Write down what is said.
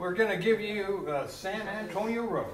We're going to give you uh, San Antonio Rose.